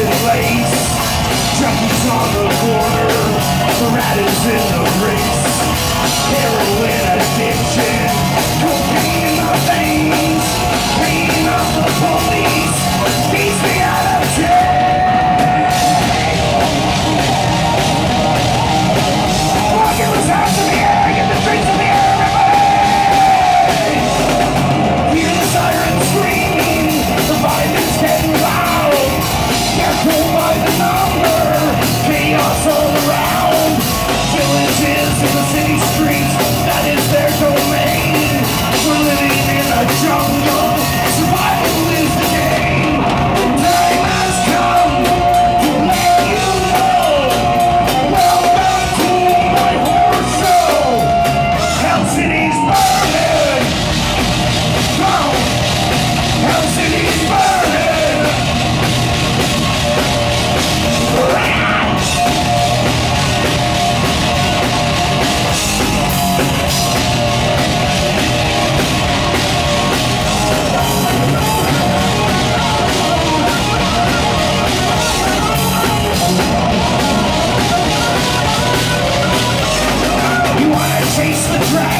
in on the corner. The rat is in the chase the dragon.